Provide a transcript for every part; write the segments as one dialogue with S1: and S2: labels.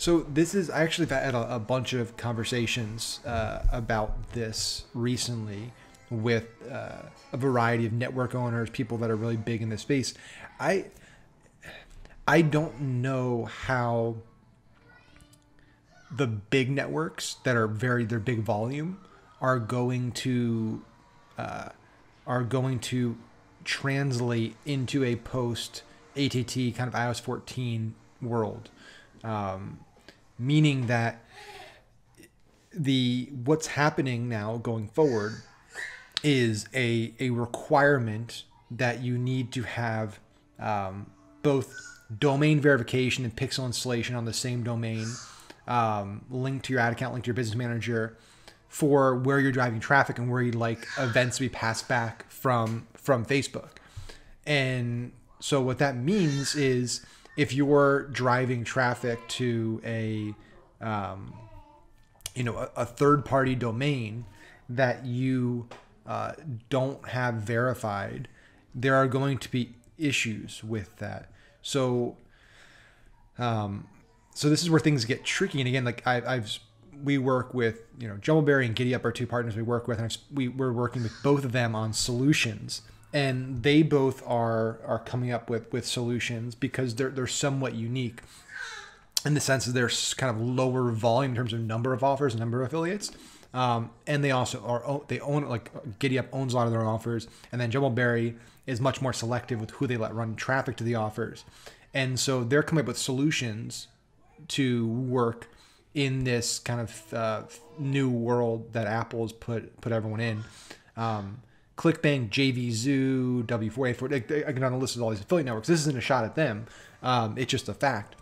S1: So this is I actually had a, a bunch of conversations uh, about this recently with uh, a variety of network owners, people that are really big in this space. I I don't know how the big networks that are very their big volume are going to uh, are going to translate into a post ATT kind of iOS 14 world, um, meaning that the what's happening now going forward is a a requirement that you need to have um, both domain verification and pixel installation on the same domain um, linked to your ad account, linked to your business manager for where you're driving traffic and where you'd like events to be passed back from from Facebook. And so what that means is if you're driving traffic to a um, you know a, a third party domain that you uh, don't have verified, there are going to be issues with that. So, um, so this is where things get tricky. And again, like I, I've we work with you know Jumbleberry and GiddyUp are two partners we work with, and we we're working with both of them on solutions, and they both are are coming up with with solutions because they're they're somewhat unique in the sense that they're kind of lower volume in terms of number of offers, and number of affiliates. Um, and they also are they own like GiddyUp owns a lot of their offers, and then Jumbleberry is much more selective with who they let run traffic to the offers, and so they're coming up with solutions to work in this kind of uh, new world that Apple's put put everyone in. Um, ClickBank, JVZoo, W4A4, I can on a list of all these affiliate networks. This isn't a shot at them. Um, it's just a fact.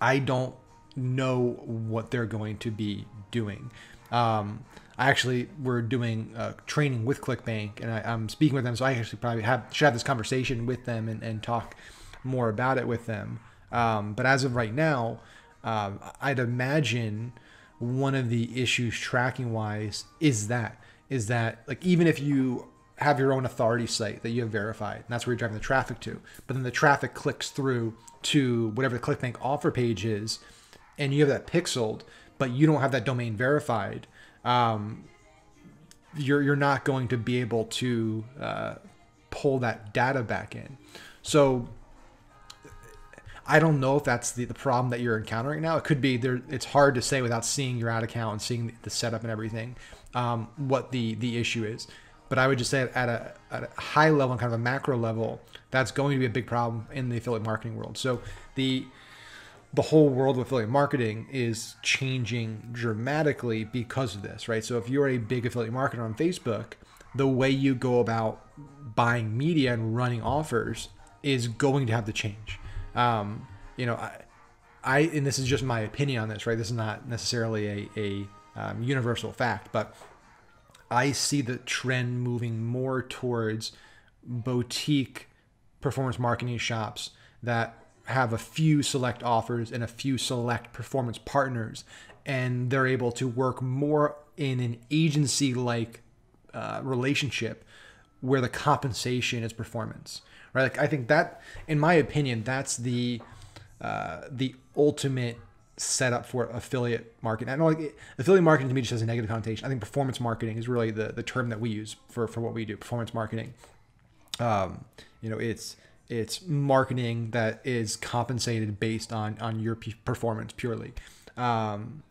S1: I don't know what they're going to be doing. Um, I actually were doing uh, training with ClickBank, and I, am speaking with them, so I actually probably have should have this conversation with them and, and talk more about it with them. Um, but as of right now, um, I'd imagine one of the issues tracking wise is that is that like even if you have your own authority site that you have verified, and that's where you're driving the traffic to, but then the traffic clicks through to whatever the ClickBank offer page is, and you have that pixeled, but you don't have that domain verified, um, you're you're not going to be able to uh, pull that data back in. So I don't know if that's the, the problem that you're encountering now. It could be there. It's hard to say without seeing your ad account and seeing the setup and everything um, what the the issue is. But I would just say at a, at a high level and kind of a macro level, that's going to be a big problem in the affiliate marketing world. So the the whole world of affiliate marketing is changing dramatically because of this, right? So if you're a big affiliate marketer on Facebook, the way you go about buying media and running offers is going to have to change. Um, you know, I, I, and this is just my opinion on this, right? This is not necessarily a, a um, universal fact, but I see the trend moving more towards boutique performance marketing shops that have a few select offers and a few select performance partners, and they're able to work more in an agency like uh, relationship where the compensation is performance, right? Like I think that, in my opinion, that's the uh, the ultimate setup for affiliate marketing. I know like affiliate marketing to me just has a negative connotation. I think performance marketing is really the the term that we use for for what we do. Performance marketing. Um, you know, it's it's marketing that is compensated based on on your performance purely. Um,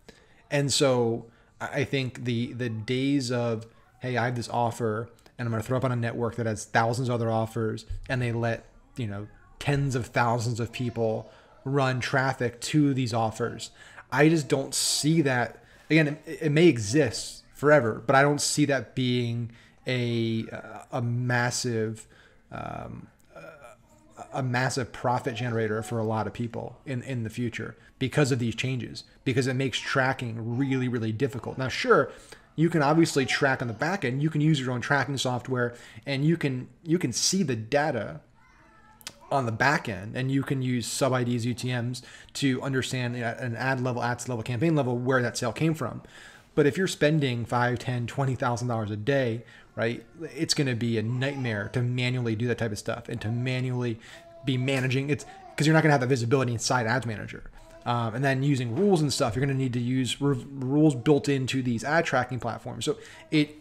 S1: and so I think the the days of hey, I have this offer and I'm going to throw up on a network that has thousands of other offers and they let, you know, tens of thousands of people run traffic to these offers. I just don't see that again it, it may exist forever, but I don't see that being a a massive um, a massive profit generator for a lot of people in, in the future because of these changes, because it makes tracking really, really difficult. Now, sure, you can obviously track on the back end. You can use your own tracking software and you can you can see the data on the back end and you can use sub IDs, UTMs to understand at an ad level, ads level, campaign level where that sale came from. But if you're spending five, ten, twenty thousand dollars a day right? It's going to be a nightmare to manually do that type of stuff and to manually be managing. It's because you're not going to have the visibility inside Ads Manager. Um, and then using rules and stuff, you're going to need to use r- rules built into these ad tracking platforms. So it,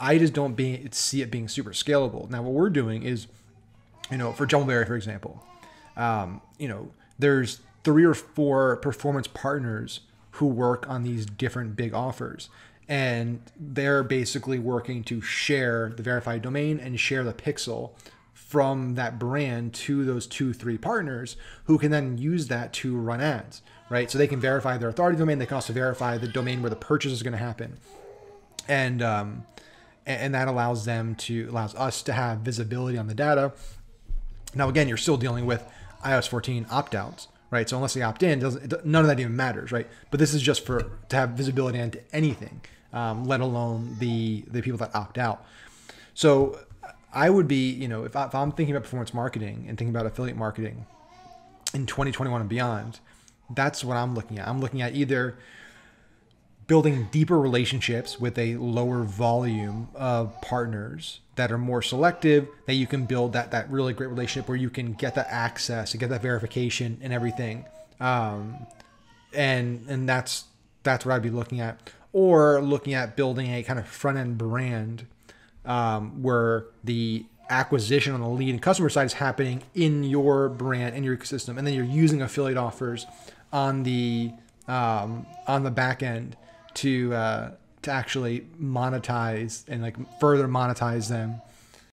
S1: I just don't be, see it being super scalable. Now, what we're doing is, you know, for Jumbleberry, for example, um, you know, there's three or four performance partners who work on these different big offers. And they're basically working to share the verified domain and share the pixel from that brand to those two, three partners who can then use that to run ads, right? So they can verify their authority domain. They can also verify the domain where the purchase is going to happen. And, um, and that allows them to, allows us to have visibility on the data. Now, again, you're still dealing with iOS 14 opt outs right? So unless they opt in, doesn't none of that even matters, right? But this is just for to have visibility into anything, um, let alone the the people that opt out. So I would be, you know, if, I, if I'm thinking about performance marketing and thinking about affiliate marketing in 2021 and beyond, that's what I'm looking at. I'm looking at either building deeper relationships with a lower volume of partners that are more selective that you can build that that really great relationship where you can get that access and get that verification and everything um, and and that's that's what i'd be looking at or looking at building a kind of front end brand um, where the acquisition on the lead and customer side is happening in your brand in your ecosystem and then you're using affiliate offers on the um, on the back end to uh, to actually monetize and like further monetize them